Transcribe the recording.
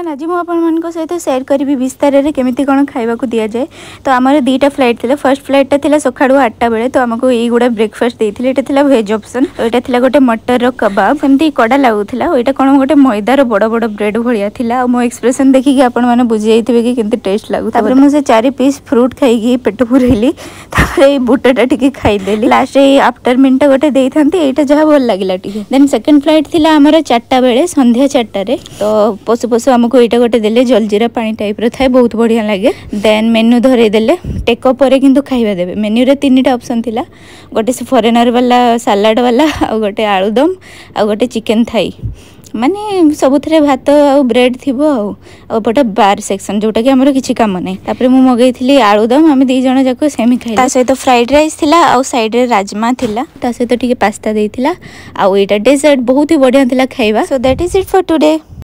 ᱟᱱᱟᱡᱤᱢᱟ ᱟᱯᱱᱟᱢ ᱠᱚ ᱥᱟᱶᱛᱮ ᱥᱮᱭᱟᱨ કરીᱵᱤ ᱵᱤᱥᱛᱟᱨᱮ ᱠᱮᱢᱤᱛᱮ ᱠᱚᱱ ᱠᱷᱟᱭᱣᱟ ᱠᱚ ᱫᱤᱭᱟ ᱡᱟᱭ ᱛᱚ ᱟᱢᱟᱨᱮ ᱫᱤᱴᱟ ᱯᱞᱟᱭᱴ ᱛᱮᱞᱟ ᱯᱷᱟᱨᱥᱴ ᱯᱞᱟᱭᱴ ᱛᱮᱞᱟ ᱥᱚᱠᱷᱟᱲᱩ ᱟᱴᱴᱟ ᱵᱮᱲᱮ ᱛᱚ ᱟᱢᱟᱠᱚ ᱮᱜᱩᱲᱟ ᱵᱨᱮᱠᱯᱷᱟᱥᱴ ᱫᱮᱛᱤᱞᱮ ᱮᱴᱮ ᱛᱮᱞᱟ ᱵᱷᱮᱡ ᱚᱯᱥᱚᱱ ᱚᱭᱴᱟ ᱛᱮᱞᱟ ᱜᱚᱴᱮ ᱢᱚᱴᱴᱟᱨ ᱨᱚ ᱠᱟᱵᱟᱵ ᱠᱮᱢᱛᱮ ᱠᱚᱲᱟ ᱞᱟᱜᱩ ᱛᱤᱞᱟ ᱚᱭᱴᱟ ᱠᱚᱱᱚ ᱜᱚᱴᱮ ᱢᱚᱭᱫᱟ आमको यहाँ गोटे दे जलजीरा पा टाइप रहा बहुत बढ़िया लगे देन मेन्यू धरदेले टेकअप कि खाइबा देवे मेन्यूर में तीन टाइम अप्सन था गोटे से फरेनर वाला सालाड वाला आ गए आलुदम आ गए चिकेन थाई माने सबुति भात आउ ब्रेड थी आपटे बार सेक्शन जोटा कि आम किसी कम नहीं मगे थी आलुदम आम दीज जाक सेमी खाई सहित फ्राइड रईस था आउ सैड्रे राजमा थी सहित टी पास्ता डेजर्ट बहुत ही बढ़िया था खाइबा so that is it for today